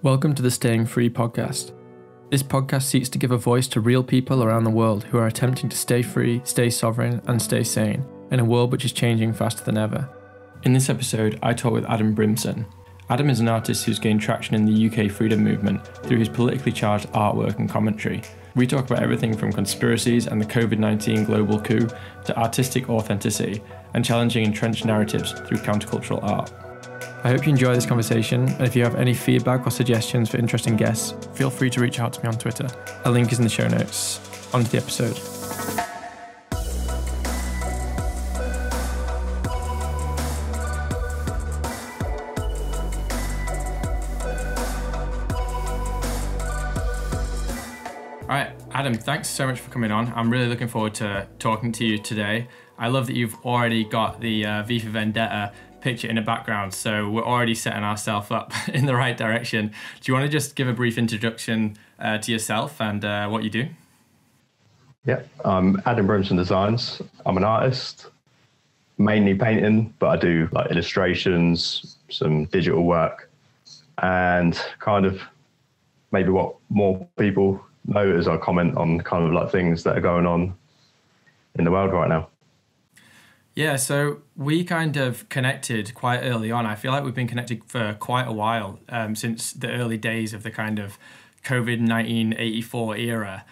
Welcome to the Staying Free podcast. This podcast seeks to give a voice to real people around the world who are attempting to stay free, stay sovereign, and stay sane in a world which is changing faster than ever. In this episode, I talk with Adam Brimson. Adam is an artist who's gained traction in the UK freedom movement through his politically charged artwork and commentary. We talk about everything from conspiracies and the COVID 19 global coup to artistic authenticity and challenging entrenched narratives through countercultural art. I hope you enjoy this conversation, and if you have any feedback or suggestions for interesting guests, feel free to reach out to me on Twitter. A link is in the show notes. On to the episode. All right, Adam, thanks so much for coming on. I'm really looking forward to talking to you today. I love that you've already got the uh, V for Vendetta picture in the background. So we're already setting ourselves up in the right direction. Do you want to just give a brief introduction uh, to yourself and uh, what you do? Yeah, I'm Adam Brimson Designs. I'm an artist, mainly painting, but I do like illustrations, some digital work, and kind of maybe what more people know is I comment on kind of like things that are going on in the world right now. Yeah, so we kind of connected quite early on. I feel like we've been connected for quite a while um, since the early days of the kind of COVID 1984 era,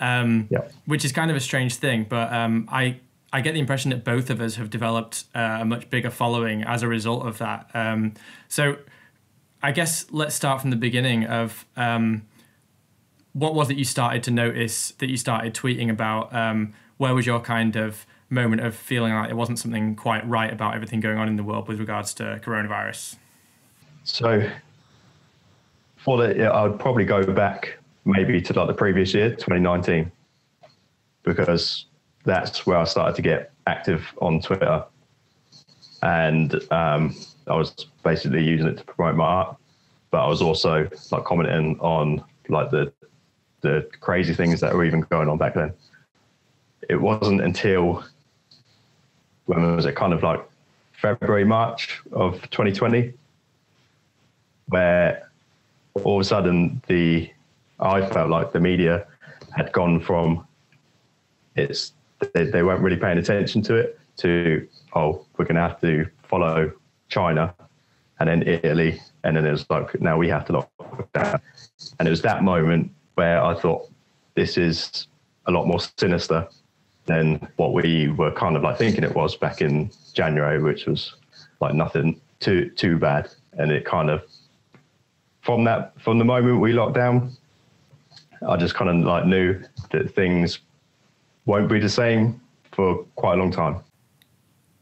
um, yeah. which is kind of a strange thing. But um, I, I get the impression that both of us have developed uh, a much bigger following as a result of that. Um, so I guess let's start from the beginning of um, what was it you started to notice that you started tweeting about? Um, where was your kind of moment of feeling like it wasn't something quite right about everything going on in the world with regards to coronavirus? So, for the, I would probably go back maybe to like the previous year, 2019, because that's where I started to get active on Twitter, and um, I was basically using it to promote my art, but I was also like commenting on like the the crazy things that were even going on back then. It wasn't until when was it? Kind of like February, March of 2020, where all of a sudden the I felt like the media had gone from it's they, they weren't really paying attention to it to oh we're going to have to follow China and then Italy. And then it was like now we have to lock down. And it was that moment where I thought this is a lot more sinister than what we were kind of like thinking it was back in January, which was like nothing too too bad. And it kind of from that from the moment we locked down, I just kind of like knew that things won't be the same for quite a long time.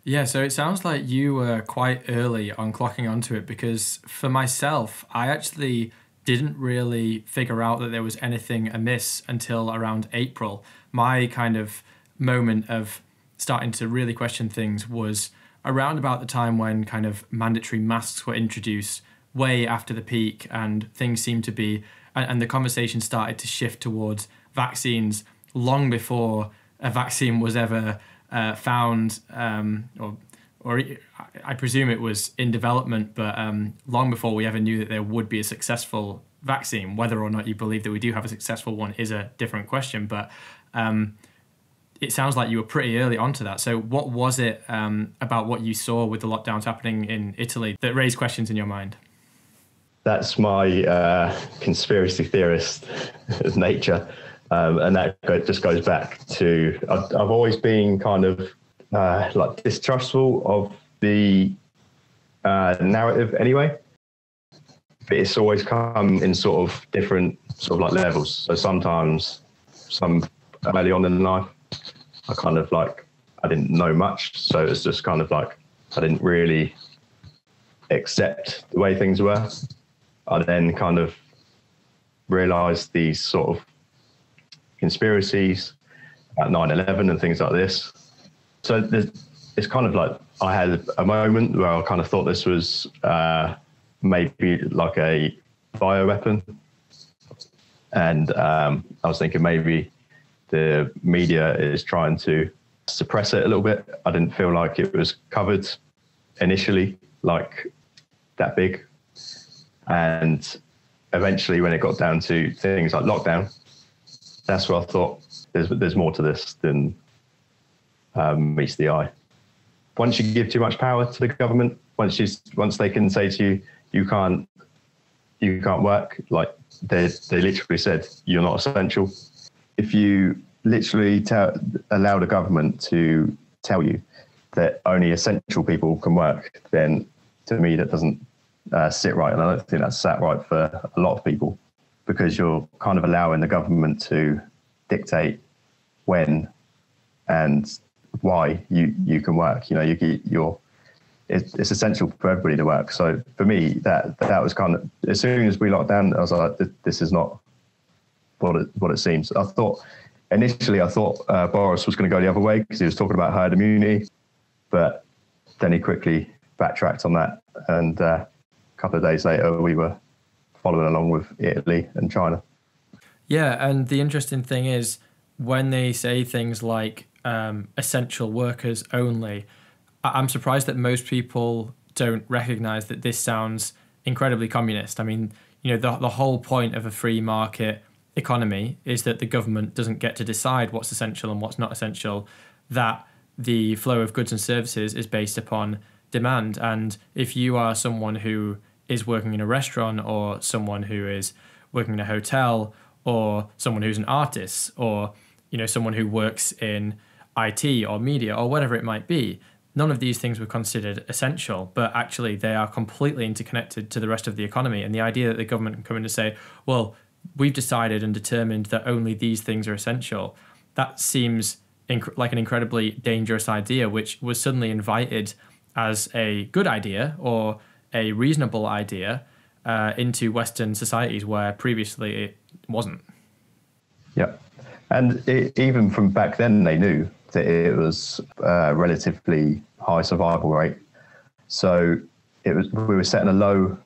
Yeah, so it sounds like you were quite early on clocking onto it because for myself, I actually didn't really figure out that there was anything amiss until around April. My kind of moment of starting to really question things was around about the time when kind of mandatory masks were introduced way after the peak and things seemed to be and, and the conversation started to shift towards vaccines long before a vaccine was ever uh, found um, or or I presume it was in development, but um, long before we ever knew that there would be a successful vaccine. Whether or not you believe that we do have a successful one is a different question. But um, it sounds like you were pretty early onto that. So, what was it um, about what you saw with the lockdowns happening in Italy that raised questions in your mind? That's my uh, conspiracy theorist nature. Um, and that just goes back to I've, I've always been kind of uh, like distrustful of the uh, narrative anyway. But it's always come in sort of different sort of like levels. So sometimes, some early on in life, I kind of like I didn't know much, so it's just kind of like I didn't really accept the way things were. I then kind of realised these sort of conspiracies at 9/11 and things like this. So it's kind of like I had a moment where I kind of thought this was uh, maybe like a bio weapon, and um, I was thinking maybe the media is trying to suppress it a little bit. I didn't feel like it was covered initially, like that big. And eventually, when it got down to things like lockdown, that's where I thought there's there's more to this than um, meets the eye. Once you give too much power to the government, once you once they can say to you you can't you can't work, like they they literally said you're not essential. If you literally tell, allow the government to tell you that only essential people can work, then to me that doesn't uh, sit right, and I don't think that's sat right for a lot of people because you're kind of allowing the government to dictate when and why you you can work. You know, you you're it's, it's essential for everybody to work. So for me, that that was kind of as soon as we locked down, I was like, this is not what it what it seems. I thought initially, I thought uh, Boris was going to go the other way because he was talking about herd immunity, but then he quickly backtracked on that, and uh, a couple of days later, we were following along with Italy and China. Yeah, and the interesting thing is when they say things like um, essential workers only, I'm surprised that most people don't recognize that this sounds incredibly communist. I mean, you know, the, the whole point of a free market economy is that the government doesn't get to decide what's essential and what's not essential, that the flow of goods and services is based upon demand. And if you are someone who is working in a restaurant or someone who is working in a hotel or someone who's an artist or you know someone who works in IT or media or whatever it might be none of these things were considered essential but actually they are completely interconnected to the rest of the economy and the idea that the government can come in and say well we've decided and determined that only these things are essential that seems inc- like an incredibly dangerous idea which was suddenly invited as a good idea or a reasonable idea uh, into Western societies where previously it wasn't. Yeah. And it, even from back then, they knew that it was a relatively high survival rate. So it was we were setting a low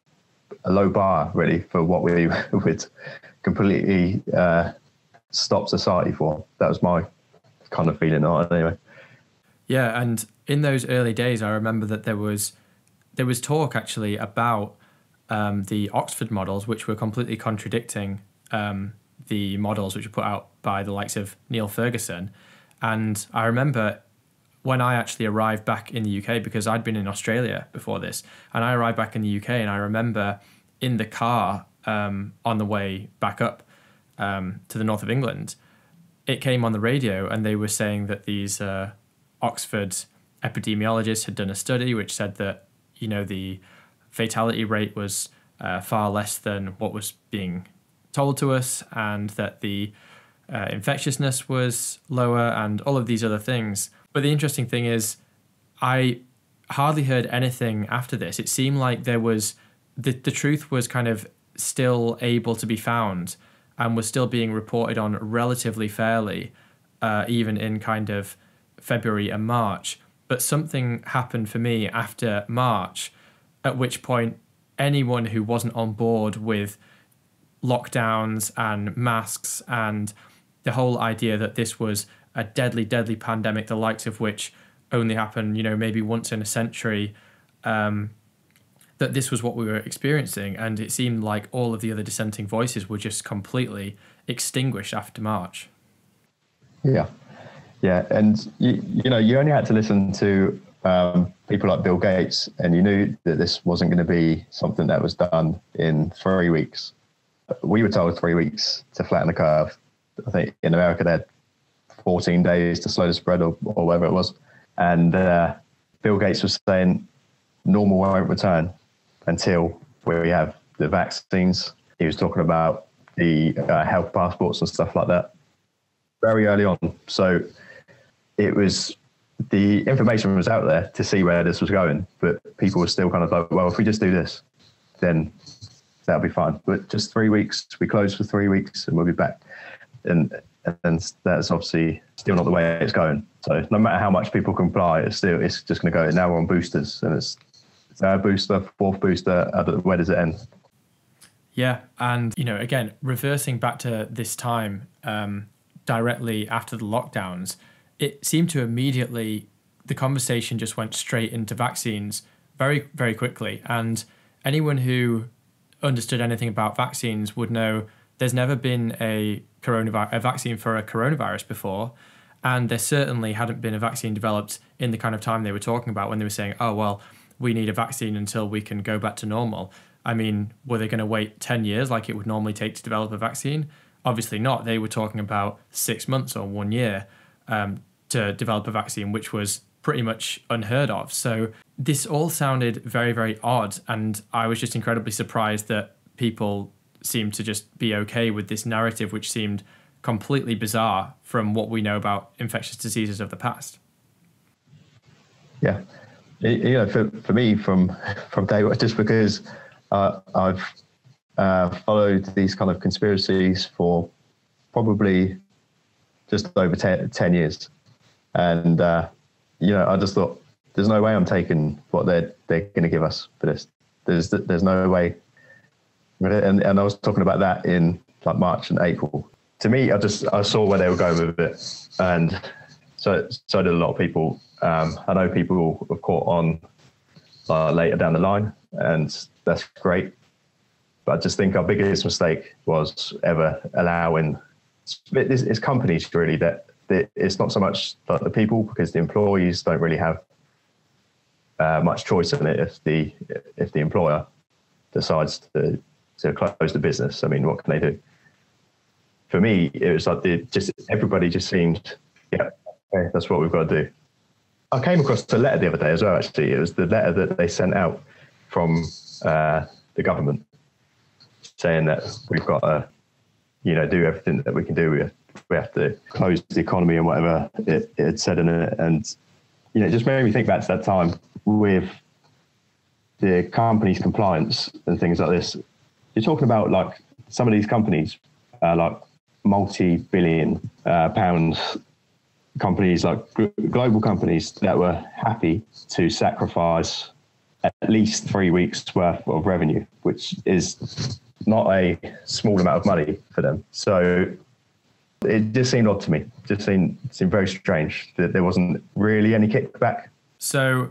a low bar really for what we would completely uh, stop society for. That was my kind of feeling on anyway. Yeah, and in those early days, I remember that there was there was talk actually about um, the Oxford models, which were completely contradicting um, the models which were put out by the likes of Neil Ferguson. And I remember when I actually arrived back in the UK, because I'd been in Australia before this, and I arrived back in the UK, and I remember in the car um, on the way back up um, to the north of England, it came on the radio, and they were saying that these uh, Oxford epidemiologists had done a study which said that you know the fatality rate was uh, far less than what was being told to us, and that the uh, infectiousness was lower, and all of these other things. But the interesting thing is, I hardly heard anything after this. It seemed like there was the the truth was kind of still able to be found and was still being reported on relatively fairly, uh, even in kind of February and March. But something happened for me after March, at which point anyone who wasn't on board with lockdowns and masks and the whole idea that this was a deadly, deadly pandemic, the likes of which only happen, you know, maybe once in a century, um, that this was what we were experiencing. And it seemed like all of the other dissenting voices were just completely extinguished after March. Yeah. Yeah, and you, you know, you only had to listen to um, people like Bill Gates, and you knew that this wasn't going to be something that was done in three weeks. We were told three weeks to flatten the curve. I think in America they had 14 days to slow the spread, or, or whatever it was. And uh, Bill Gates was saying normal won't return until we have the vaccines. He was talking about the uh, health passports and stuff like that very early on. So it was the information was out there to see where this was going, but people were still kind of like, well, if we just do this, then that'll be fine. But just three weeks, we close for three weeks and we'll be back. And and that's obviously still not the way it's going. So no matter how much people comply, it's still it's just going to go. Now we're on boosters, and it's third booster, fourth booster. Where does it end? Yeah, and you know, again, reversing back to this time um, directly after the lockdowns, it seemed to immediately the conversation just went straight into vaccines very very quickly and anyone who understood anything about vaccines would know there's never been a coronavirus a vaccine for a coronavirus before and there certainly hadn't been a vaccine developed in the kind of time they were talking about when they were saying oh well we need a vaccine until we can go back to normal. I mean were they going to wait 10 years like it would normally take to develop a vaccine? Obviously not. They were talking about six months or one year um, to develop a vaccine which was pretty much unheard of. So this all sounded very very odd and i was just incredibly surprised that people seemed to just be okay with this narrative, which seemed completely bizarre from what we know about infectious diseases of the past. Yeah, you know, for, for me, from from day one, just because uh, I've uh, followed these kind of conspiracies for probably just over 10, 10 years, and uh, you know, I just thought there's no way I'm taking what they're they're going to give us for this. There's there's no way and and I was talking about that in like March and April. To me, I just I saw where they were going with it, and so so did a lot of people. Um, I know people have caught on uh, later down the line, and that's great. But I just think our biggest mistake was ever allowing it's, it's companies really that, that, it's not so much the people because the employees don't really have uh, much choice in it if the if the employer decides to to close the business. I mean, what can they do? For me, it was like the, just everybody just seemed, yeah, okay, that's what we've got to do. I came across a letter the other day as well. Actually, it was the letter that they sent out from uh, the government saying that we've got to, you know, do everything that we can do. We have, we have to close the economy and whatever it, it said in it, and you know, it just made me think back to that time with the company's compliance and things like this you're talking about like some of these companies, like multi-billion uh, pounds companies, like global companies that were happy to sacrifice at least three weeks worth of revenue, which is not a small amount of money for them. So it just seemed odd to me. Just seemed seemed very strange that there wasn't really any kickback. So,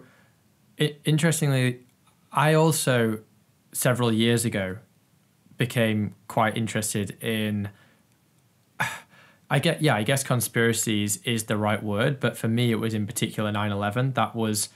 it, interestingly, I also several years ago became quite interested in I get yeah, I guess conspiracies is the right word, but for me it was in particular 9/11 that was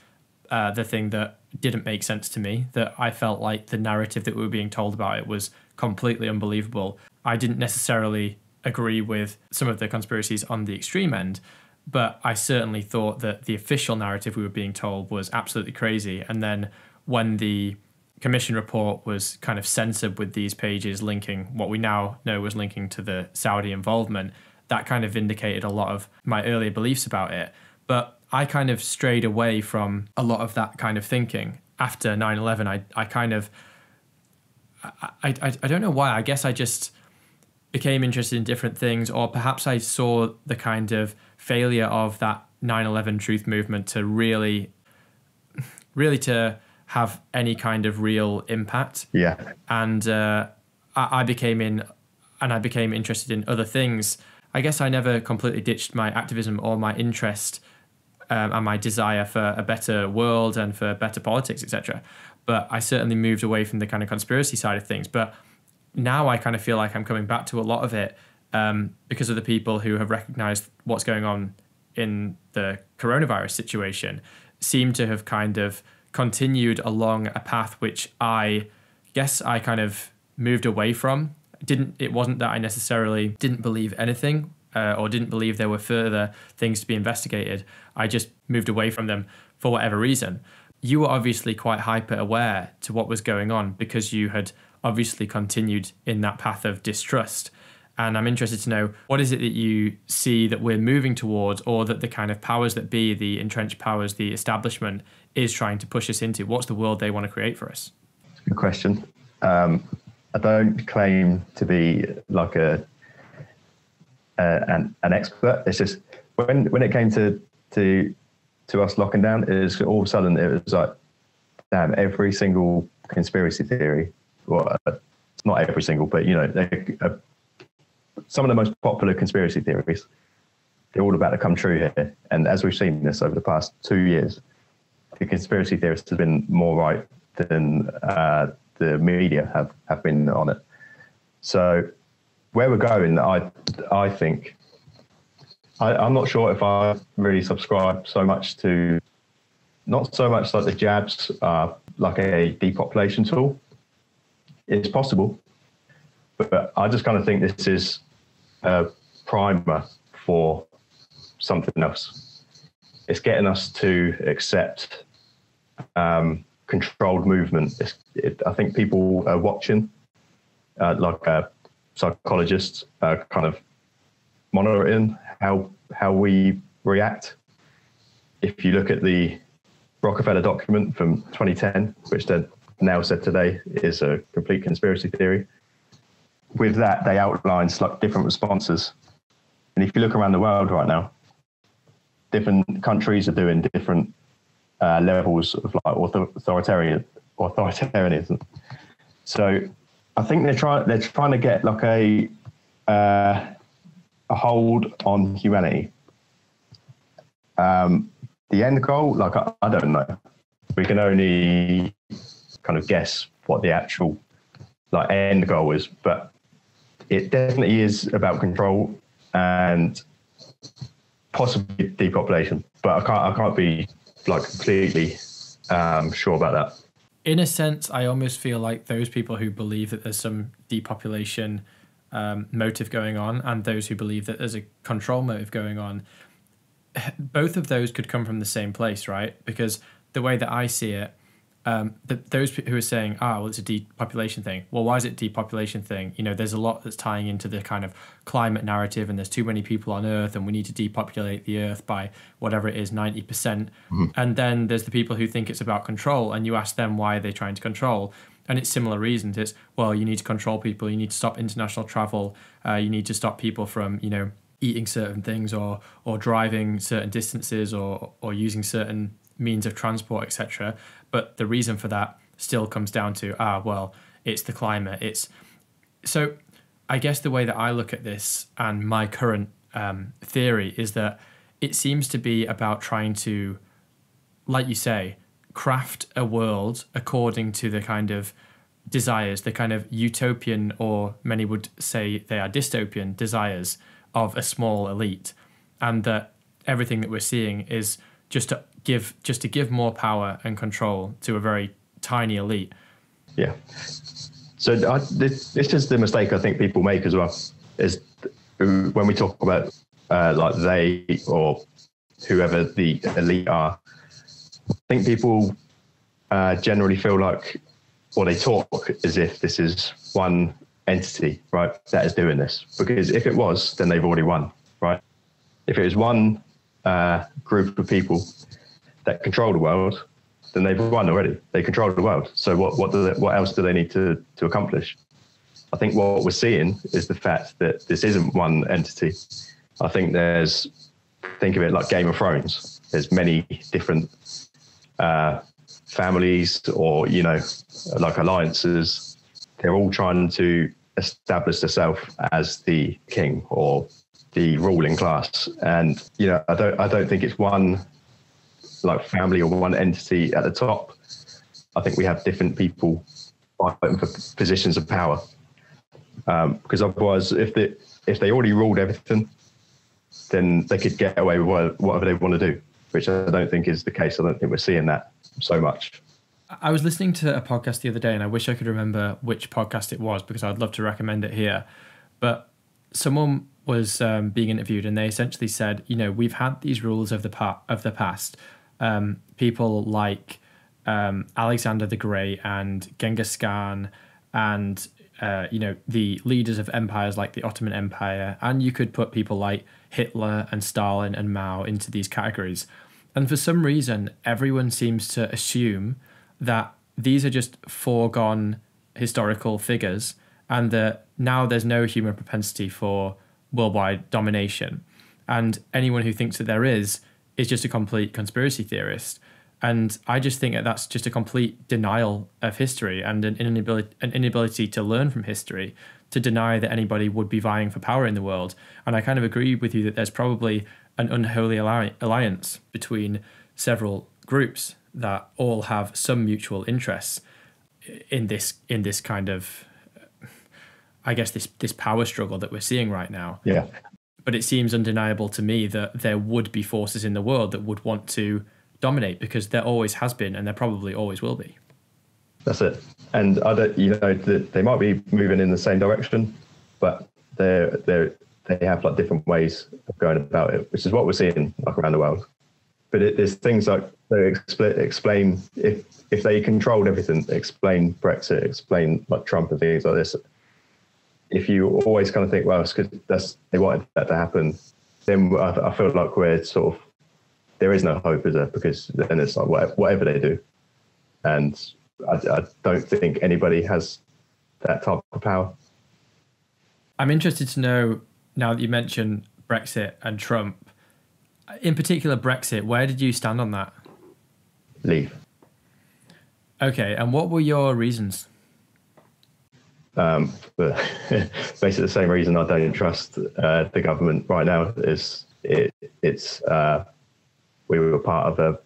uh, the thing that didn't make sense to me that I felt like the narrative that we were being told about it was completely unbelievable. I didn't necessarily agree with some of the conspiracies on the extreme end, but I certainly thought that the official narrative we were being told was absolutely crazy and then when the commission report was kind of censored with these pages linking what we now know was linking to the Saudi involvement. That kind of vindicated a lot of my earlier beliefs about it. But I kind of strayed away from a lot of that kind of thinking after 9 11. I, I kind of, I, I, I don't know why. I guess I just became interested in different things, or perhaps I saw the kind of failure of that 9 11 truth movement to really, really to have any kind of real impact. Yeah. And uh, I, I became in, and I became interested in other things. I guess I never completely ditched my activism or my interest um, and my desire for a better world and for better politics, etc. But I certainly moved away from the kind of conspiracy side of things. But now I kind of feel like I'm coming back to a lot of it um, because of the people who have recognized what's going on in the coronavirus situation seem to have kind of continued along a path which I guess I kind of moved away from. Didn't it wasn't that I necessarily didn't believe anything uh, or didn't believe there were further things to be investigated. I just moved away from them for whatever reason. You were obviously quite hyper aware to what was going on because you had obviously continued in that path of distrust. And I'm interested to know what is it that you see that we're moving towards, or that the kind of powers that be, the entrenched powers, the establishment, is trying to push us into? What's the world they want to create for us? Good question. Um, I don't claim to be like a, a an, an expert. It's just when when it came to to to us locking down, it was all of a sudden it was like, damn, every single conspiracy theory. Well, uh, not every single, but you know, they, uh, some of the most popular conspiracy theories. They're all about to come true here, and as we've seen this over the past two years, the conspiracy theorists have been more right than uh, the media have, have been on it. So where we're going, I I think I, I'm not sure if I really subscribe so much to not so much like the jabs are like a depopulation tool. It's possible, but I just kind of think this is a primer for something else. It's getting us to accept um, controlled movement. It, I think people are watching, uh, like uh, psychologists, kind of monitoring how how we react. If you look at the Rockefeller document from 2010, which they now said today is a complete conspiracy theory, with that they outline like different responses. And if you look around the world right now, different countries are doing different uh, levels of like authoritarian authoritarianism. So I think they're trying they're trying to get like a uh, a hold on humanity. Um, the end goal, like I, I don't know. We can only kind of guess what the actual like end goal is, but it definitely is about control and possibly depopulation. But I can't I can't be like completely um, sure about that. In a sense, I almost feel like those people who believe that there's some depopulation um, motive going on, and those who believe that there's a control motive going on, both of those could come from the same place, right? Because the way that I see it, um, the, those who are saying, "Ah, well, it's a depopulation thing." Well, why is it depopulation thing? You know, there's a lot that's tying into the kind of climate narrative, and there's too many people on Earth, and we need to depopulate the Earth by whatever it is, ninety percent. Mm-hmm. And then there's the people who think it's about control, and you ask them why are they trying to control, and it's similar reasons. It's well, you need to control people, you need to stop international travel, uh, you need to stop people from, you know, eating certain things or or driving certain distances or or using certain means of transport, etc. But the reason for that still comes down to ah, well, it's the climate. It's so. I guess the way that I look at this and my current um, theory is that it seems to be about trying to, like you say, craft a world according to the kind of desires, the kind of utopian, or many would say they are dystopian desires of a small elite, and that everything that we're seeing is just to give just to give more power and control to a very tiny elite. Yeah. So I, this, this is the mistake I think people make as well. Is when we talk about uh, like they or whoever the elite are, I think people uh, generally feel like, or they talk as if this is one entity, right, that is doing this. Because if it was, then they've already won, right? If it was one uh, group of people that control the world, then they've won already. They control the world. So what what do they, what else do they need to to accomplish? I think what we're seeing is the fact that this isn't one entity. I think there's think of it like Game of Thrones. There's many different uh, families or you know like alliances. They're all trying to establish themselves as the king or the ruling class. And you know, I don't I don't think it's one like family or one entity at the top. I think we have different people fighting for positions of power. Um, because otherwise, if they if they already ruled everything, then they could get away with whatever they want to do, which I don't think is the case. I don't think we're seeing that so much. I was listening to a podcast the other day, and I wish I could remember which podcast it was because I'd love to recommend it here. But someone was um, being interviewed, and they essentially said, you know, we've had these rules of the pa- of the past. Um, people like um, Alexander the Great and Genghis Khan, and uh, you know the leaders of empires like the Ottoman Empire, and you could put people like Hitler and Stalin and Mao into these categories. And for some reason, everyone seems to assume that these are just foregone historical figures and that now there's no human propensity for worldwide domination. And anyone who thinks that there is is just a complete conspiracy theorist. And I just think that that's just a complete denial of history and an inability, an inability to learn from history to deny that anybody would be vying for power in the world. And I kind of agree with you that there's probably an unholy alliance between several groups that all have some mutual interests. in this in this kind of I guess this this power struggle that we're seeing right now. Yeah. But it seems undeniable to me that there would be forces in the world that would want to dominate because there always has been and there probably always will be. That's it. And I don't, you know, that they might be moving in the same direction, but they're they're they have like different ways of going about it, which is what we're seeing like around the world. But it, there's things like they expl- explain if if they controlled everything, explain Brexit, explain like Trump and things like this. If you always kind of think, well, it's because that's they wanted that to happen, then I, I feel like we're sort of there is no hope, is there? Because then it's like whatever, whatever they do, and I, I don't think anybody has that type of power. I'm interested to know now that you mentioned Brexit and Trump, in particular Brexit, where did you stand on that? Leave. Okay, and what were your reasons? Um, but basically, the same reason I don't trust uh, the government right now is it, it's uh, we were part of a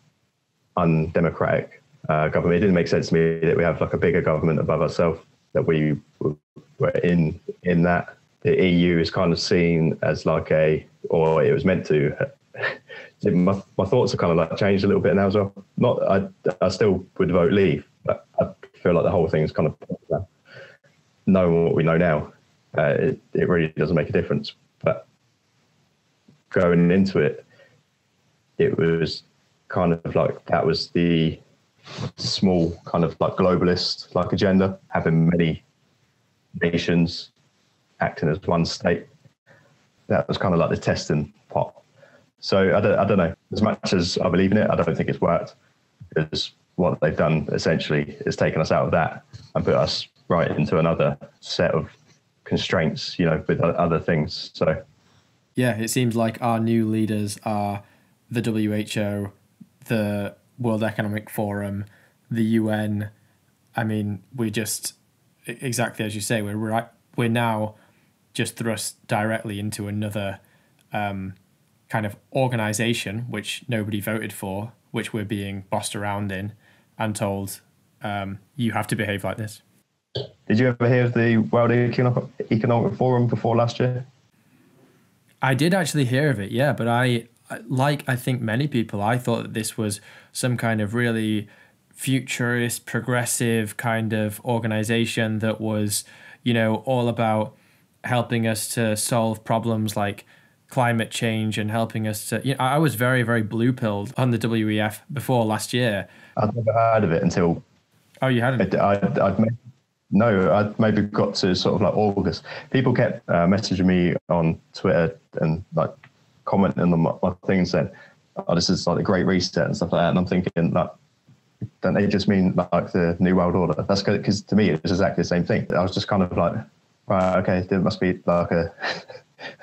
undemocratic uh, government. It didn't make sense to me that we have like a bigger government above ourselves. That we were in in that the EU is kind of seen as like a, or it was meant to. my, my thoughts have kind of like changed a little bit now as well. Not, I, I still would vote leave, but I feel like the whole thing is kind of knowing what we know now. Uh, it, it really doesn't make a difference. But going into it, it was kind of like that was the small kind of like globalist like agenda, having many nations acting as one state. That was kind of like the testing pot. So I don't, I don't know. As much as I believe in it, I don't think it's worked because what they've done essentially is taken us out of that and put us right into another set of constraints, you know, with other things. So, yeah, it seems like our new leaders are the WHO, the World Economic Forum, the UN. I mean, we're just exactly as you say, we're right. We're now just thrust directly into another um, kind of organization which nobody voted for, which we're being bossed around in and told um, you have to behave like this. Did you ever hear of the World Economic Forum before last year? I did actually hear of it, yeah, but I, like I think many people, I thought that this was some kind of really futurist, progressive kind of organization that was, you know, all about helping us to solve problems like climate change and helping us to. You know, I was very, very blue pilled on the WEF before last year. I'd never heard of it until. Oh, you hadn't? I, I'd, I'd made, no, I maybe got to sort of like August. People kept uh, messaging me on Twitter and like commenting on my, my things saying, "Oh, this is like a great reset and stuff like that." And I'm thinking, like, don't they just mean like the New World Order? That's because to me it was exactly the same thing. I was just kind of like, right, okay, there must be like a,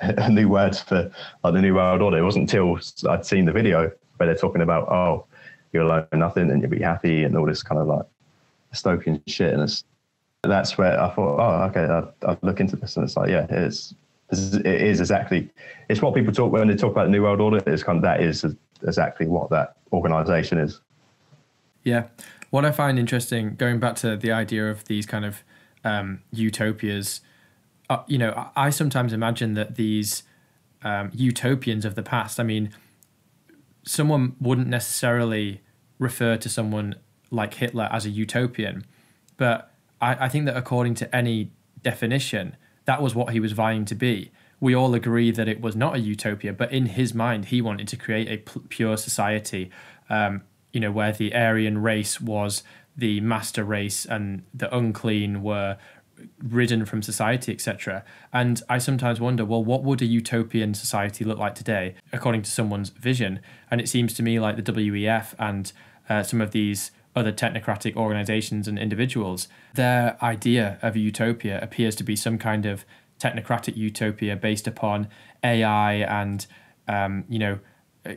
a new word for like the new world order. It wasn't until I'd seen the video where they're talking about, oh, you'll learn nothing and you'll be happy and all this kind of like stoking shit. And it's, that's where I thought, oh, okay, I'll, look into this. And it's like, yeah, it's, it is exactly, it's what people talk when they talk about the new world order. It's kind of, that is exactly what that organization is. Yeah. What I find interesting, going back to the idea of these kind of um, utopias, uh, you know, I sometimes imagine that these um, utopians of the past, I mean, someone wouldn't necessarily refer to someone like Hitler as a utopian, but I, I think that according to any definition, that was what he was vying to be. We all agree that it was not a utopia, but in his mind, he wanted to create a p- pure society, um, you know, where the Aryan race was the master race and the unclean were ridden from society, etc. And I sometimes wonder, well, what would a utopian society look like today, according to someone's vision? And it seems to me like the WEF and uh, some of these other technocratic organizations and individuals, their idea of a utopia appears to be some kind of technocratic utopia based upon AI and, um, you know,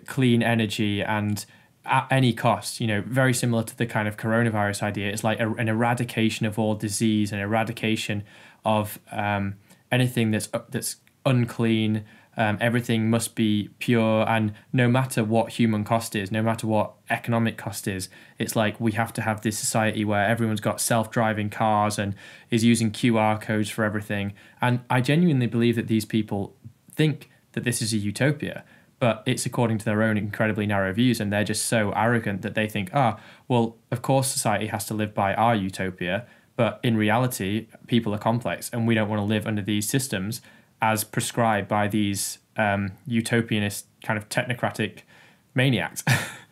clean energy and at any cost, you know, very similar to the kind of coronavirus idea. It's like a, an eradication of all disease, an eradication of um, anything that's uh, that's unclean, um, everything must be pure, and no matter what human cost is, no matter what economic cost is, it's like we have to have this society where everyone's got self driving cars and is using QR codes for everything. And I genuinely believe that these people think that this is a utopia but it's according to their own incredibly narrow views and they're just so arrogant that they think ah well of course society has to live by our utopia but in reality people are complex and we don't want to live under these systems as prescribed by these um, utopianist kind of technocratic maniacs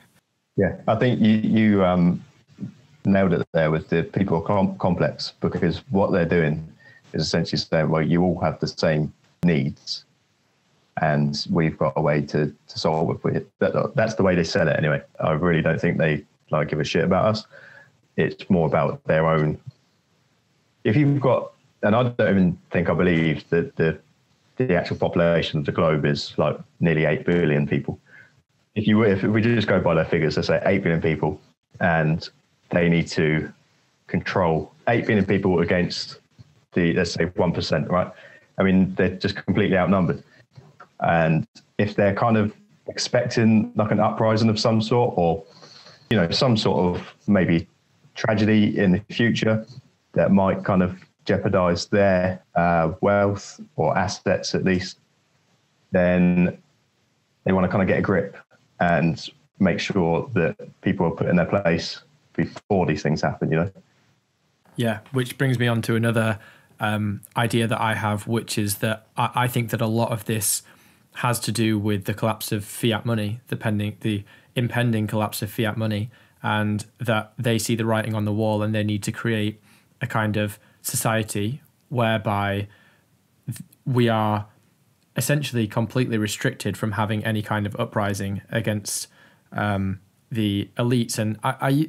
yeah i think you you um, nailed it there with the people com- complex because what they're doing is essentially saying well you all have the same needs and we've got a way to, to solve it. That, that's the way they sell it anyway. I really don't think they like give a shit about us. It's more about their own. If you've got, and I don't even think I believe that the the actual population of the globe is like nearly eight billion people. If you if we just go by their figures, let's say eight billion people, and they need to control eight billion people against the let's say one percent, right? I mean, they're just completely outnumbered. And if they're kind of expecting like an uprising of some sort or, you know, some sort of maybe tragedy in the future that might kind of jeopardize their uh, wealth or assets at least, then they want to kind of get a grip and make sure that people are put in their place before these things happen, you know? Yeah, which brings me on to another um, idea that I have, which is that I, I think that a lot of this has to do with the collapse of fiat money, the pending, the impending collapse of fiat money, and that they see the writing on the wall and they need to create a kind of society whereby we are essentially completely restricted from having any kind of uprising against um, the elites. And I, I,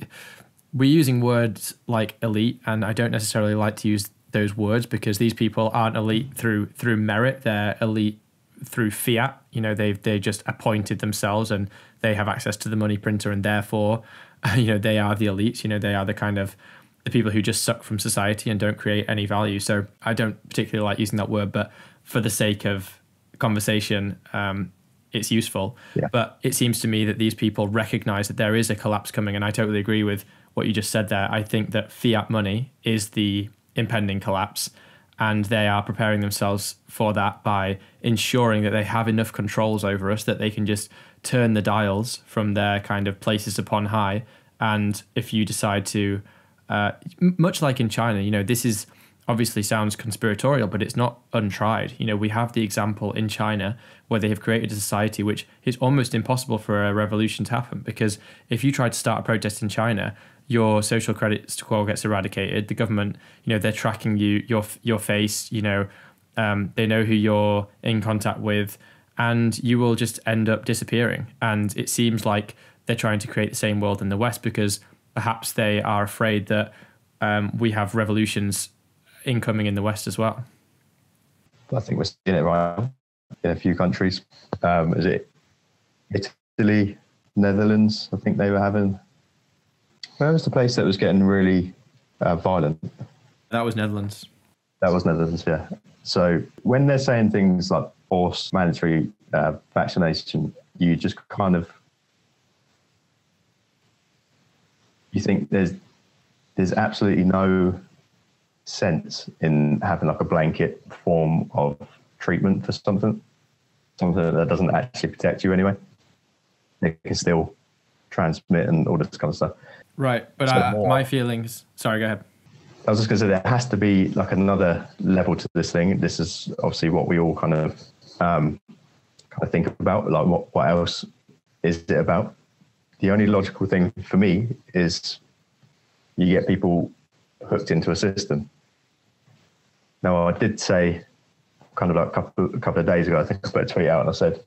we're using words like elite, and I don't necessarily like to use those words because these people aren't elite through through merit; they're elite through fiat. You know, they've they just appointed themselves and they have access to the money printer, and therefore, you know, they are the elites. You know, they are the kind of the people who just suck from society and don't create any value. So I don't particularly like using that word, but for the sake of conversation, um, it's useful. Yeah. But it seems to me that these people recognize that there is a collapse coming, and I totally agree with what you just said there. I think that fiat money is the impending collapse and they are preparing themselves for that by ensuring that they have enough controls over us that they can just turn the dials from their kind of places upon high. And if you decide to, uh, much like in China, you know, this is obviously sounds conspiratorial, but it's not untried. You know, we have the example in China where they have created a society which is almost impossible for a revolution to happen because if you try to start a protest in China, your social credit score gets eradicated. The government, you know, they're tracking you, your your face. You know, um, they know who you're in contact with, and you will just end up disappearing. And it seems like they're trying to create the same world in the West because perhaps they are afraid that um, we have revolutions incoming in the West as well. I think we're seeing it right in a few countries. Um, is it Italy, Netherlands? I think they were having where was the place that was getting really uh, violent? That was Netherlands. That was Netherlands, yeah. So when they're saying things like forced mandatory uh, vaccination, you just kind of you think there's there's absolutely no sense in having like a blanket form of treatment for something, something that doesn't actually protect you anyway. It can still transmit and all this kind of stuff. Right, but so I, my feelings. Sorry, go ahead. I was just going to say there has to be like another level to this thing. This is obviously what we all kind of um, kind of think about. Like, what what else is it about? The only logical thing for me is you get people hooked into a system. Now, I did say kind of like a couple, a couple of days ago, I think I put a tweet out and I said,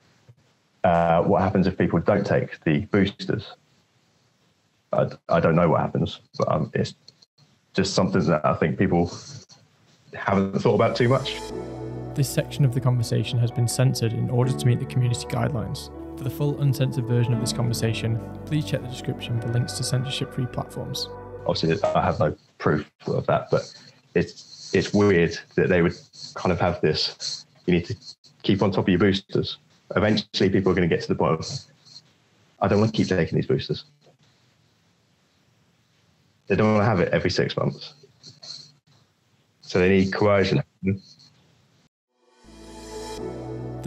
uh, what happens if people don't take the boosters? I, I don't know what happens, but um, it's just something that I think people haven't thought about too much. This section of the conversation has been censored in order to meet the community guidelines. For the full uncensored version of this conversation, please check the description for links to censorship free platforms. Obviously, I have no proof of that, but it's it's weird that they would kind of have this. You need to keep on top of your boosters. Eventually, people are going to get to the of, I don't want to keep taking these boosters. They don't want to have it every six months. So they need coercion.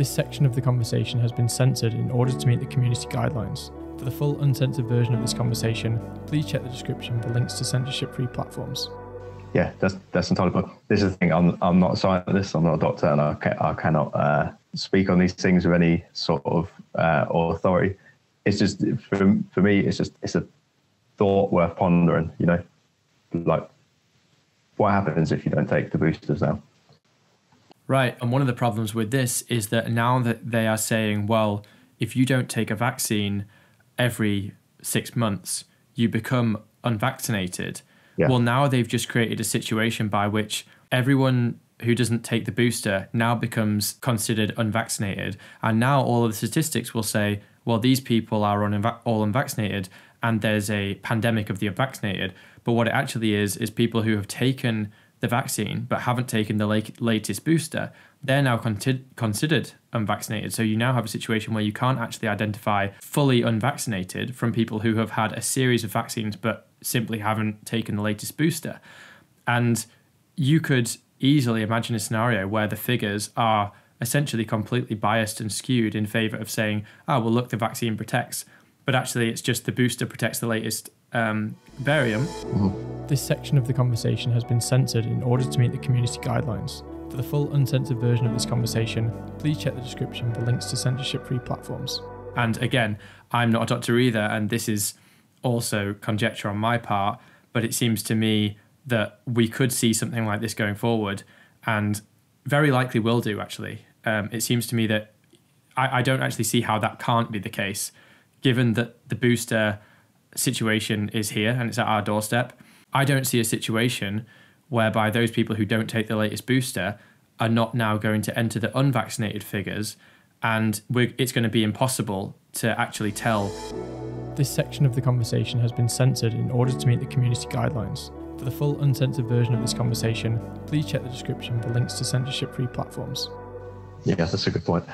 This section of the conversation has been censored in order to meet the community guidelines. For the full uncensored version of this conversation, please check the description for links to censorship free platforms. Yeah, that's that's entirely fine. This is the thing. I'm I'm not a scientist. I'm not a doctor, and I, I cannot uh, speak on these things with any sort of uh, authority. It's just for for me. It's just it's a thought worth pondering. You know, like what happens if you don't take the boosters now? Right. And one of the problems with this is that now that they are saying, well, if you don't take a vaccine every six months, you become unvaccinated. Yeah. Well, now they've just created a situation by which everyone who doesn't take the booster now becomes considered unvaccinated. And now all of the statistics will say, well, these people are all unvaccinated and there's a pandemic of the unvaccinated. But what it actually is, is people who have taken the vaccine but haven't taken the latest booster, they're now con- considered unvaccinated. So you now have a situation where you can't actually identify fully unvaccinated from people who have had a series of vaccines but simply haven't taken the latest booster. And you could easily imagine a scenario where the figures are essentially completely biased and skewed in favor of saying, oh, well, look, the vaccine protects. But actually, it's just the booster protects the latest um, variant. Mm-hmm. This section of the conversation has been censored in order to meet the community guidelines. For the full uncensored version of this conversation, please check the description for links to censorship free platforms. And again, I'm not a doctor either, and this is also conjecture on my part, but it seems to me that we could see something like this going forward, and very likely will do actually. Um, it seems to me that I, I don't actually see how that can't be the case, given that the booster situation is here and it's at our doorstep. I don't see a situation whereby those people who don't take the latest booster are not now going to enter the unvaccinated figures and it's going to be impossible to actually tell. This section of the conversation has been censored in order to meet the community guidelines. For the full uncensored version of this conversation, please check the description for links to censorship free platforms. Yeah, that's a good point.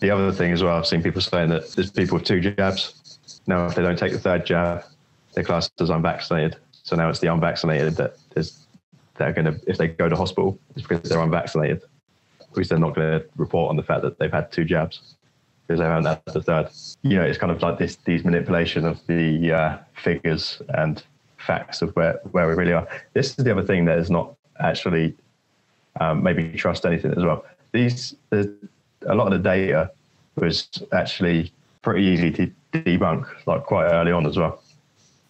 The other thing as well, I've seen people saying that there's people with two jabs now, if they don't take the third jab, they're classed as unvaccinated. So now it's the unvaccinated that is they're going to if they go to hospital, it's because they're unvaccinated, because they're not going to report on the fact that they've had two jabs because they haven't had the third. You know, it's kind of like this these manipulation of the uh, figures and facts of where where we really are. This is the other thing that is not actually um, maybe trust anything as well. These the, a lot of the data was actually pretty easy to debunk, like quite early on as well,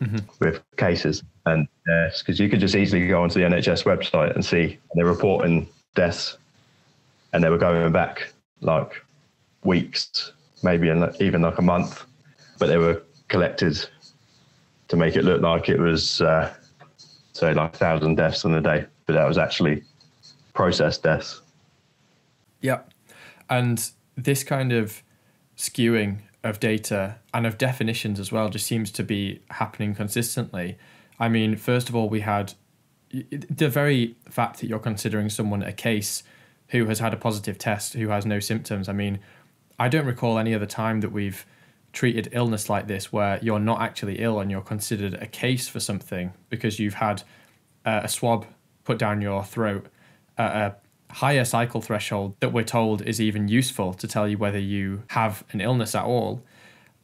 mm-hmm. with cases. And deaths because you could just easily go onto the NHS website and see they're reporting deaths, and they were going back like weeks, maybe even like a month, but they were collected to make it look like it was, uh, say, like a thousand deaths in a day, but that was actually processed deaths. Yeah, and this kind of skewing of data and of definitions as well just seems to be happening consistently. I mean, first of all, we had the very fact that you're considering someone a case who has had a positive test who has no symptoms. I mean, I don't recall any other time that we've treated illness like this where you're not actually ill and you're considered a case for something because you've had uh, a swab put down your throat at a higher cycle threshold that we're told is even useful to tell you whether you have an illness at all,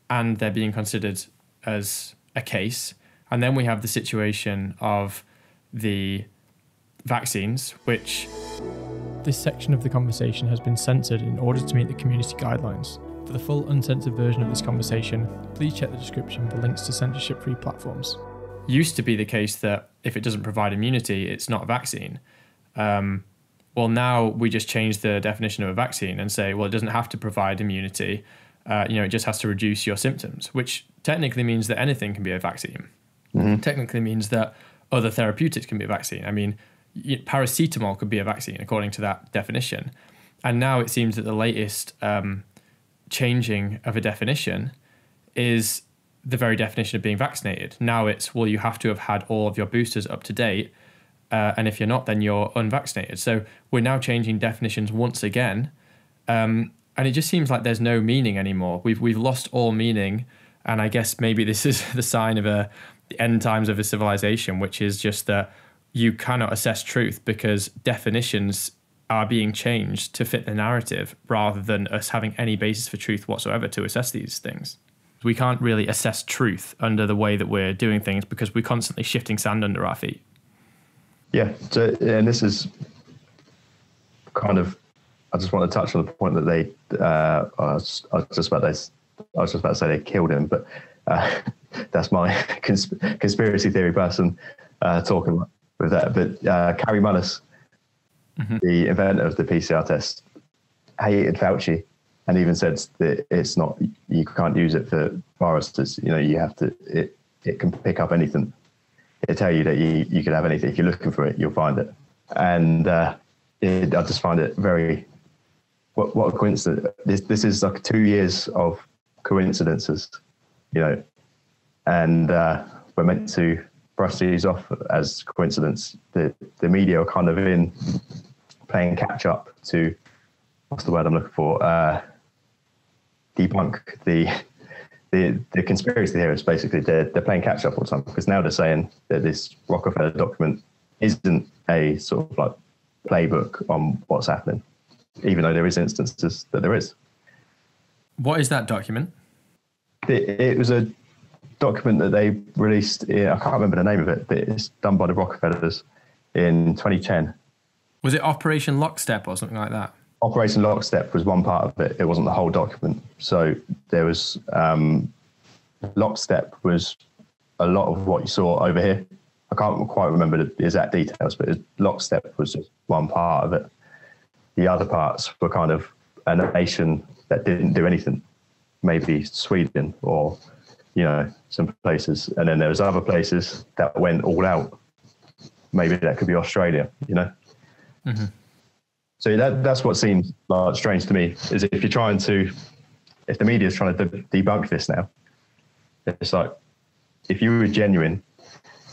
and they're being considered as a case. And then we have the situation of the vaccines, which. This section of the conversation has been censored in order to meet the community guidelines. For the full uncensored version of this conversation, please check the description for links to censorship free platforms. Used to be the case that if it doesn't provide immunity, it's not a vaccine. Um, well, now we just change the definition of a vaccine and say, well, it doesn't have to provide immunity. Uh, you know, it just has to reduce your symptoms, which technically means that anything can be a vaccine. Mm-hmm. Technically means that other therapeutics can be a vaccine. I mean, paracetamol could be a vaccine according to that definition. And now it seems that the latest um, changing of a definition is the very definition of being vaccinated. Now it's, well, you have to have had all of your boosters up to date uh, and if you're not, then you're unvaccinated. So we're now changing definitions once again Um, and it just seems like there's no meaning anymore. We've we've lost all meaning, and I guess maybe this is the sign of a the end times of a civilization, which is just that you cannot assess truth because definitions are being changed to fit the narrative rather than us having any basis for truth whatsoever to assess these things. We can't really assess truth under the way that we're doing things because we're constantly shifting sand under our feet. Yeah. So, and this is kind of, I just want to touch on the point that they, uh, I, was, I was just about to, I was just about to say they killed him, but uh, that's my consp- conspiracy theory person uh, talking with that. But uh, Kary Mullis, mm-hmm. the inventor of the PCR test, hated Fauci and even said that it's not you can't use it for viruses. You know, you have to it it can pick up anything. It tell you that you you can have anything if you're looking for it, you'll find it. And uh, it, I just find it very what what a coincidence. This this is like two years of coincidences, you know, and uh, we're meant to brush these off as coincidence. The the media are kind of in playing catch up to what's the word I'm looking for? Uh, debunk the the, the conspiracy theorists basically they're, they're playing catch up all the time because now they're saying that this Rockefeller document isn't a sort of like playbook on what's happening, even though there is instances that there is. What is that document? It, it was a document that they released. I can't remember the name of it, but it's done by the Rockefellers in 2010. Was it Operation Lockstep or something like that? Operation Lockstep was one part of it. It wasn't the whole document. So there was um, Lockstep was a lot of what you saw over here. I can't quite remember the exact details, but Lockstep was just one part of it. The other parts were kind of a nation that didn't do anything, maybe Sweden or you know some places, and then there was other places that went all out. Maybe that could be Australia, you know. Mm-hmm. So that that's what seems like strange to me is if you're trying to, if the media is trying to de- debunk this now, it's like if you were genuine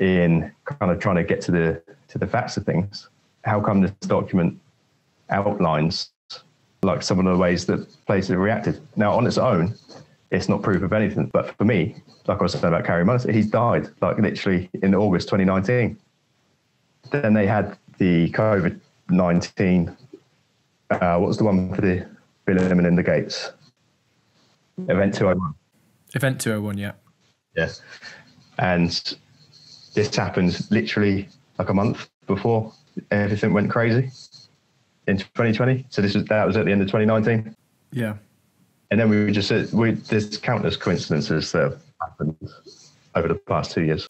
in kind of trying to get to the to the facts of things, how come this document outlines like some of the ways that places have reacted? Now, on its own, it's not proof of anything. But for me, like I was saying about Kary Mullis, he's died like literally in August 2019. Then they had the COVID 19 uh, what was the one for the Bill and Melinda Gates? Event 201. Event 201, yeah. Yes. And this happened literally like a month before everything went crazy in 2020. So this was that was at the end of 2019. Yeah. And then we just we there's countless coincidences that have happened over the past two years.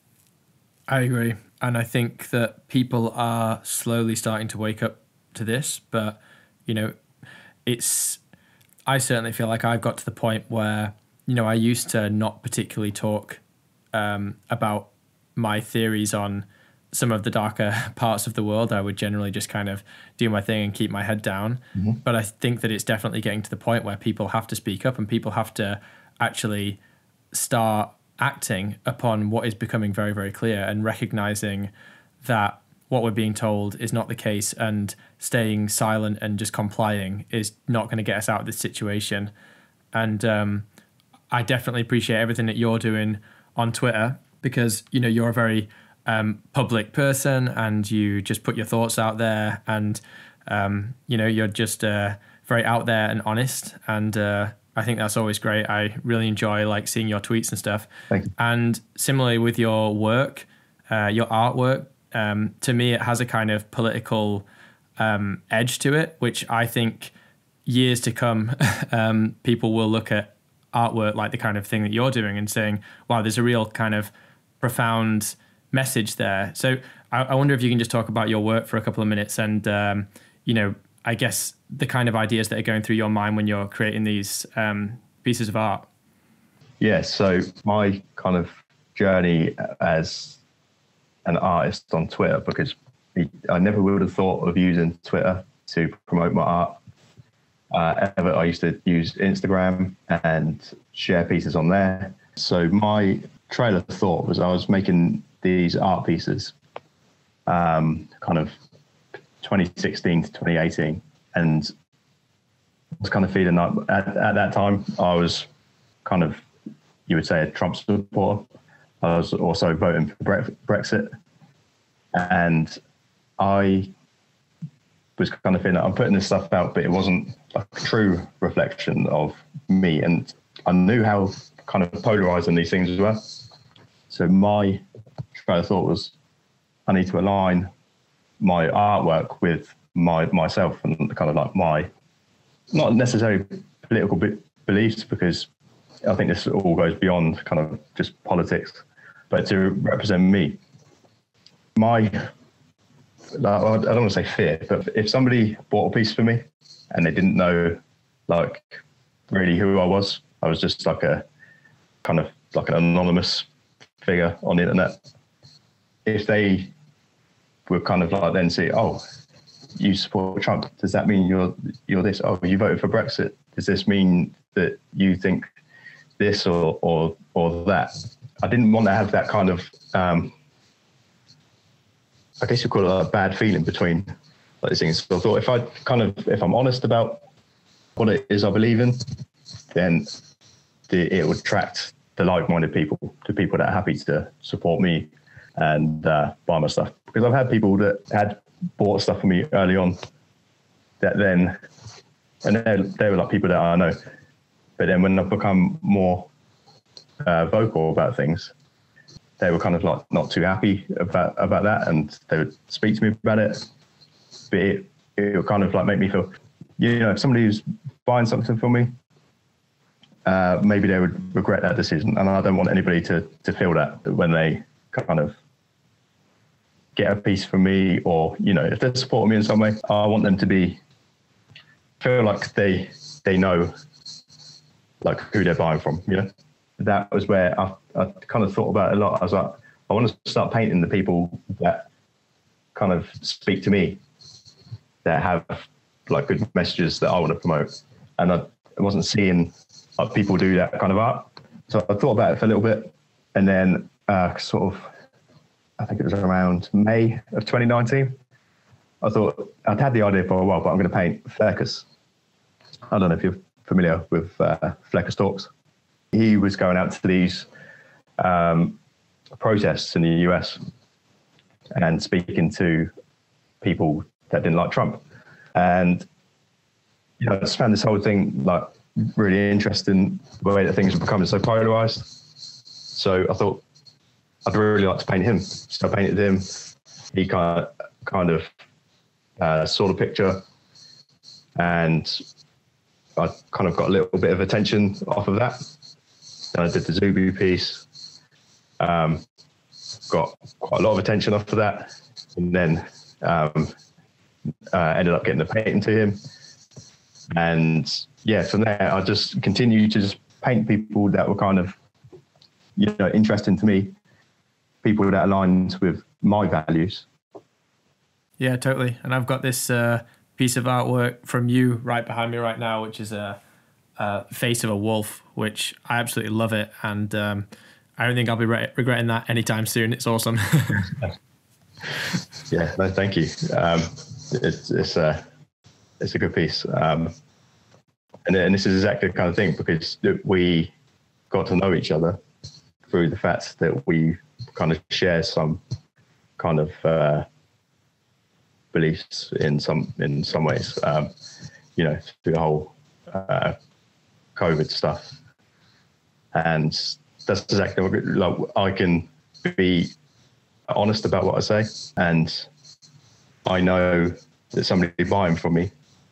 I agree, and I think that people are slowly starting to wake up to this, but you know, it's I certainly feel like I've got to the point where you know I used to not particularly talk um, about my theories on some of the darker parts of the world. I would generally just kind of do my thing and keep my head down. Mm-hmm. But I think that it's definitely getting to the point where people have to speak up and people have to actually start acting upon what is becoming very, very clear and recognizing that what we're being told is not the case and staying silent and just complying is not going to get us out of this situation. And um, I definitely appreciate everything that you're doing on Twitter because you know you're a very um, public person and you just put your thoughts out there and um, you know you're just uh, very out there and honest and uh, I think that's always great. I really enjoy like seeing your tweets and stuff. And similarly with your work, uh, your artwork, um, to me, it has a kind of political um, edge to it, which I think years to come, um, people will look at artwork like the kind of thing that you're doing and saying, wow, there's a real kind of profound message there. So I, I wonder if you can just talk about your work for a couple of minutes and, um, you know, I guess the kind of ideas that are going through your mind when you're creating these um, pieces of art. Yeah, so my kind of journey as an artist on Twitter because I never would have thought of using Twitter to promote my art. Uh, ever, I used to use Instagram and share pieces on there. So my trail of thought was I was making these art pieces, um, kind of 2016 to 2018, and I was kind of feeling like at, at that time I was kind of, you would say, a Trump supporter. I was also voting for Brexit, and I was kind of feeling I'm putting this stuff out, but it wasn't a true reflection of me, and I knew how kind of polarizing these things were. So my train of thought was, I need to align my artwork with my myself and kind of like my not necessarily political beliefs because I think this all goes beyond kind of just politics, but to represent me. My, I don't want to say fear, but if somebody bought a piece for me and they didn't know like really who I was, I was just like a kind of like an anonymous figure on the internet. If they were kind of like then see, oh, you support Trump, does that mean you're you're this? Oh, you voted for Brexit. Does this mean that you think this or or or that. I didn't want to have that kind of um, I guess you call it a bad feeling between these things. So I thought if I kind of if I'm honest about what it is I believe in, then the, it would attract the like-minded people, to people that are happy to support me and uh, buy my stuff. Because I've had people that had bought stuff for me early on that then, and they were like people that I know, but then when I've become more uh, vocal about things, they were kind of like not too happy about about that, and they would speak to me about it. But it, it would kind of like make me feel, you know, if somebody who's buying something for me, uh, maybe they would regret that decision, and I don't want anybody to to feel that when they kind of get a piece from me, or you know, if they're supporting me in some way, I want them to be feel like they they know like who they're buying from. You know, that was where I, I kind of thought about it a lot. I was like, I want to start painting the people that kind of speak to me, that have like good messages that I want to promote, and I, wasn't seeing like people do that kind of art. So I thought about it for a little bit, and then uh, sort of, I think it was around May of 2019. I thought I'd had the idea for a while, but I'm going to paint Fleccas. I don't know if you're familiar with uh, Fleccas Talks. He was going out to these um, protests in the US and speaking to people that didn't like Trump. And you know, I just found this whole thing like really interesting the way that things are becoming so polarized. So I thought I'd really like to paint him. So I painted him. He kind of, kind of uh, saw the picture and I kind of got a little bit of attention off of that. Then I did the Zuby piece, um, got quite a lot of attention off of that, and then um, uh, ended up getting the painting to him. And yeah, from there I just continued to just paint people that were kind of you know interesting to me, people that aligned with my values. Yeah, totally. And I've got this uh, piece of artwork from you right behind me right now, which is a, a face of a wolf, which I absolutely love it, and um, I don't think I'll be re- regretting that anytime soon. It's awesome. yeah, no, thank you. Um, it's it's a it's a good piece, um, and and this is exactly the kind of thing because we got to know each other through the fact that we kind of share some kind of uh, beliefs in some in some ways. Um, you know, through the whole uh, COVID stuff, and that's exactly what like, I can be honest about what I say, and I know that somebody buying from me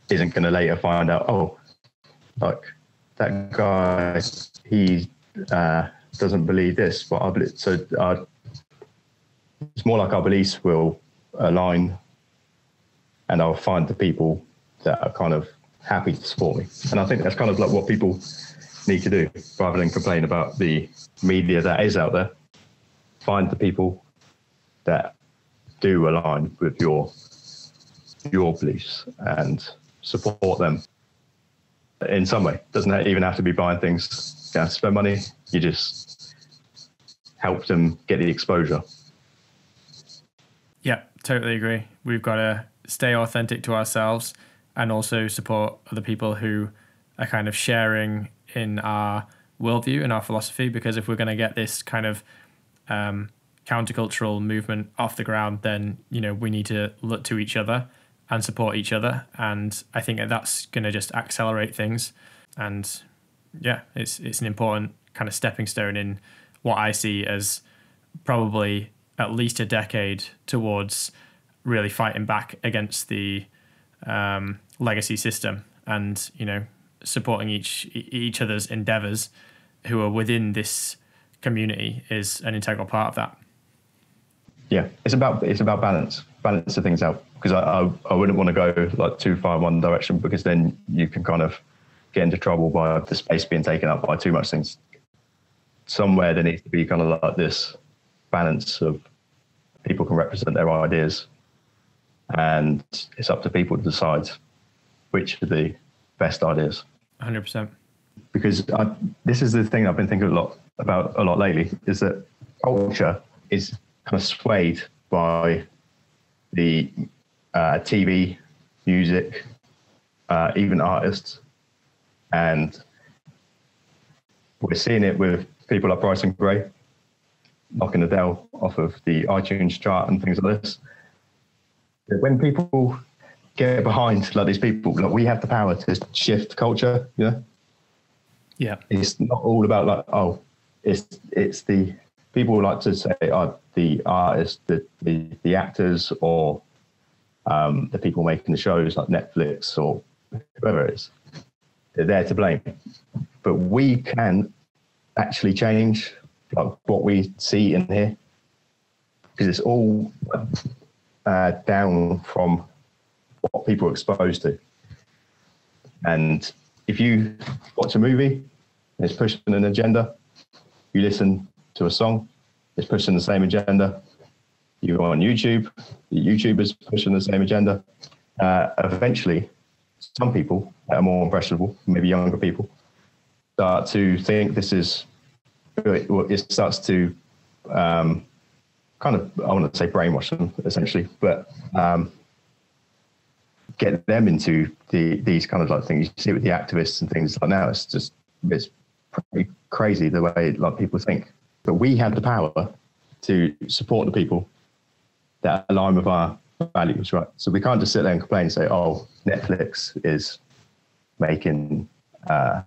isn't going to later find out, oh, like that guy, he uh, doesn't believe this, but I believe so. Uh, it's more like our beliefs will align and I'll find the people that are kind of happy to support me. And I think that's kind of like what people need to do rather than complain about the media that is out there. Find the people that do align with your your beliefs and support them in some way. Doesn't even have to be buying things. Yeah, spend money. You just help them get the exposure. Yeah, totally agree. We've got to stay authentic to ourselves and also support other people who are kind of sharing in our worldview and our philosophy. Because if we're going to get this kind of um, countercultural movement off the ground, then you know we need to look to each other and support each other. And I think that that's going to just accelerate things. And yeah, it's it's an important kind of stepping stone in what I see as probably at least a decade towards really fighting back against the um, legacy system and you know supporting each each other's endeavors who are within this community is an integral part of that. Yeah it's about it's about balance balance the things out because I, I, I wouldn't want to go like too far in one direction because then you can kind of get into trouble by the space being taken up by too much things. Somewhere there needs to be kind of like this balance of people can represent their ideas and it's up to people to decide which are the best ideas 100% because I, this is the thing i've been thinking a lot about a lot lately is that culture is kind of swayed by the uh, tv music uh, even artists. And we're seeing it with people like bryson gray knocking adele off of the itunes chart and things like this. When people get behind like these people, like we have the power to shift culture. Yeah. Yeah. It's not all about like oh, it's it's the people like to say oh, the artists, the the, the actors, or um, the people making the shows like Netflix or whoever it is. They're there to blame, but we can actually change like what we see in here because it's all uh, down from what people are exposed to. And if you watch a movie, it's pushing an agenda. You listen to a song, it's pushing the same agenda. You go on YouTube, the YouTubers pushing the same agenda. Uh, eventually, some people that are more impressionable, maybe younger people, start to think this is. It starts to um, kind of I want to say brainwash them essentially, but um, get them into the these kind of like things. You see with the activists and things like now. It's just it's pretty crazy the way like people think. But we have the power to support the people that align with our values, right? So we can't just sit there and complain and say, "Oh, Netflix is making uh,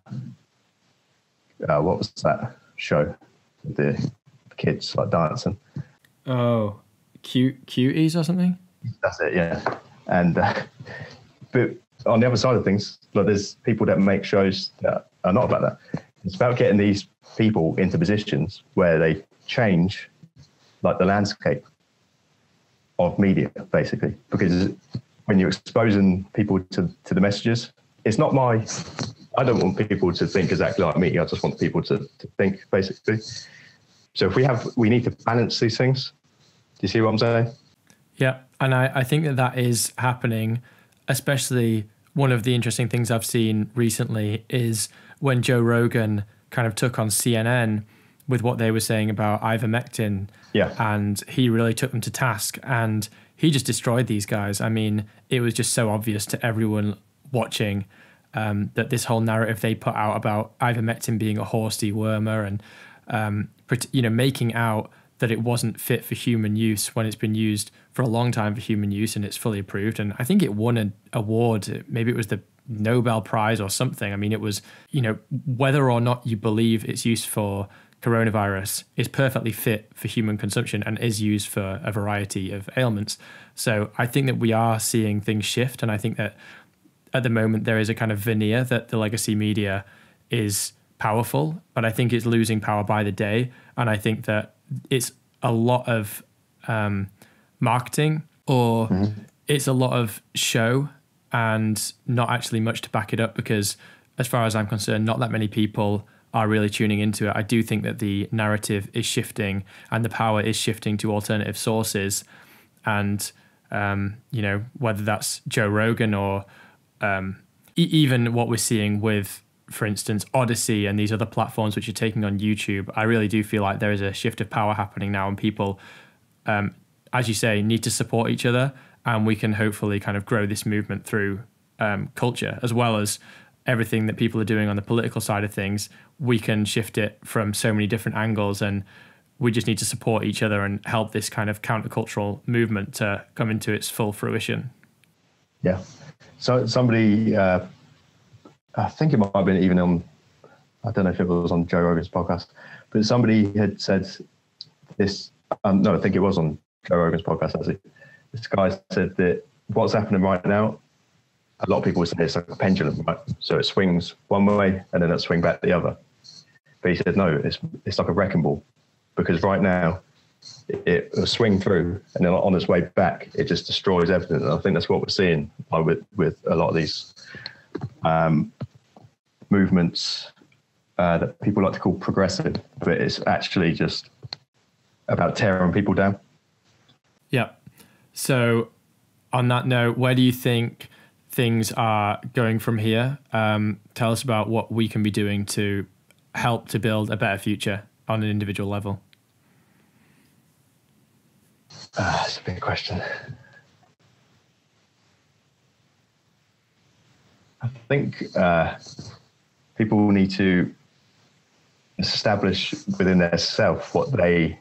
uh, what was that show? The kids like dancing." Oh, cute cuties or something. That's it, yeah. And uh, but on the other side of things, like there's people that make shows that are not about that. It's about getting these people into positions where they change, like the landscape of media, basically. Because when you're exposing people to to the messages, it's not my. I don't want people to think exactly like me. I just want people to, to think, basically. So if we have, we need to balance these things. Do you see what I'm saying? Yeah, and I, I think that that is happening. Especially one of the interesting things I've seen recently is when Joe Rogan kind of took on CNN with what they were saying about ivermectin. Yeah. And he really took them to task and he just destroyed these guys. I mean, it was just so obvious to everyone watching um, that this whole narrative they put out about ivermectin being a horse dewormer and, um, you know, making out that it wasn't fit for human use when it's been used for a long time for human use and it's fully approved. And I think it won an award. Maybe it was the Nobel Prize or something. I mean, it was, you know, whether or not you believe it's used for coronavirus is perfectly fit for human consumption and is used for a variety of ailments. So I think that we are seeing things shift. And I think that at the moment there is a kind of veneer that the legacy media is powerful, but I think it's losing power by the day. And I think that it's a lot of um, marketing or mm-hmm. it's a lot of show and not actually much to back it up because as far as I'm concerned, not that many people are really tuning into it. I do think that the narrative is shifting and the power is shifting to alternative sources. And, um, you know, whether that's Joe Rogan or um, e- even what we're seeing with for instance, Odysee and these other platforms which are taking on YouTube, I really do feel like there is a shift of power happening now, and people, um, as you say, need to support each other, and we can hopefully kind of grow this movement through um, culture, as well as everything that people are doing on the political side of things. We can shift it from so many different angles, and we just need to support each other and help this kind of countercultural movement to come into its full fruition. Yeah. So somebody, uh, I think it might have been even on, I don't know if it was on Joe Rogan's podcast, but somebody had said this. Um, no, I think it was on Joe Rogan's podcast. Actually, this guy said that what's happening right now, a lot of people would say it's like a pendulum, right? So it swings one way and then it swings back the other. But he said no, it's it's like a wrecking ball, because right now it, will swing through and then on its way back it just destroys everything. And I think that's what we're seeing with with a lot of these um, movements uh, that people like to call progressive, but it's actually just about tearing people down. So, on that note, where do you think things are going from here? Um, tell us about what we can be doing to help to build a better future on an individual level. Uh, that's a big question. I think uh, people need to establish within their self what they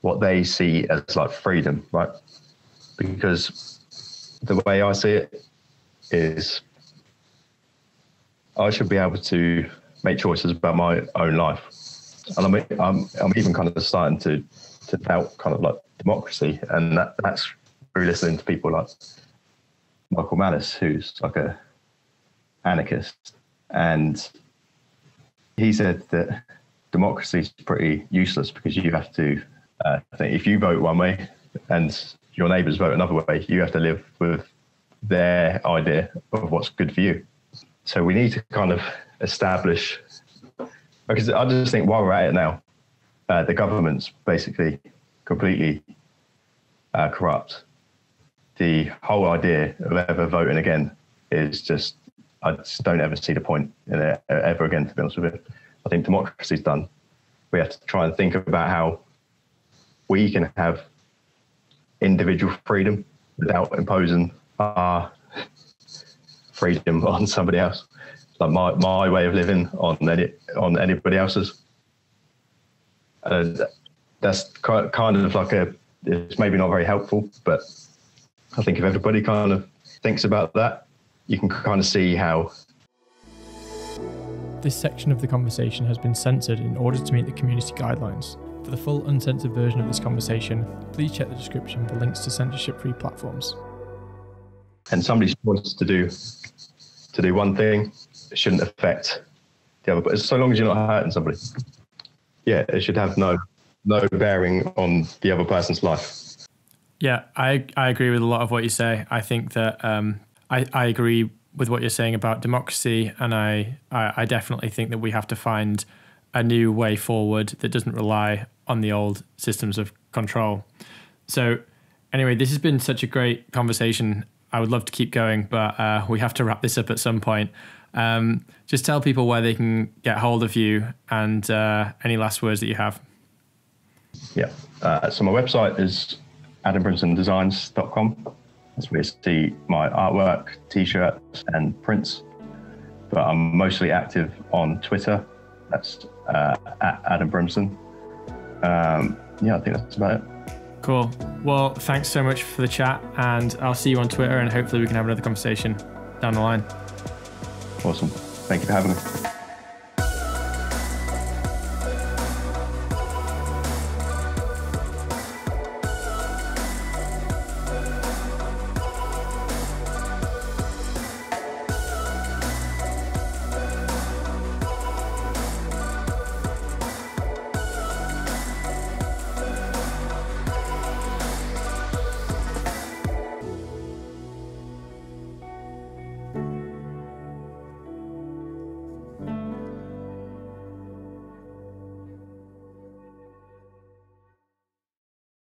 what they see as like freedom, right? Because the way I see it is I should be able to make choices about my own life. And I'm, I'm, I'm even kind of starting to, to doubt kind of like democracy. And that, that's through listening to people like Michael Malice, who's like a anarchist. And he said that democracy is pretty useless because you have to, uh, if you vote one way and your neighbours vote another way, you have to live with their idea of what's good for you. So we need to kind of establish, because I just think while we're at it now, uh, the government's basically completely uh, corrupt. The whole idea of ever voting again is just, I just don't ever see the point in it ever again, to be honest with you. I think democracy's done. We have to try and think about how we can have individual freedom without imposing our freedom on somebody else. Like my, my way of living on any on anybody else's. That's kind of like a it's maybe not very helpful, but I think if everybody kind of thinks about that, you can kind of see how. This section of the conversation has been censored in order to meet the community guidelines. For the full uncensored version of this conversation, please check the description for links to censorship free platforms. And somebody's choice to do to do one thing it shouldn't affect the other. But so long as you're not hurting somebody, yeah, it should have no no bearing on the other person's life. Yeah, I I agree with a lot of what you say. I think that um, I I agree with what you're saying about democracy, and I, I I definitely think that we have to find a new way forward that doesn't rely on the old systems of control. So, anyway, this has been such a great conversation. I would love to keep going, but uh, we have to wrap this up at some point. Um, just tell people where they can get hold of you and uh, any last words that you have. Yeah. Uh, so my website is adambrimsondesigns.com. That's where you see my artwork, t-shirts, and prints. But I'm mostly active on Twitter. That's uh, at Adam Brimson. Um, yeah, I think that's about it. Cool. Well, thanks so much for the chat, and I'll see you on Twitter, and hopefully we can have another conversation down the line. Awesome. Thank you for having me.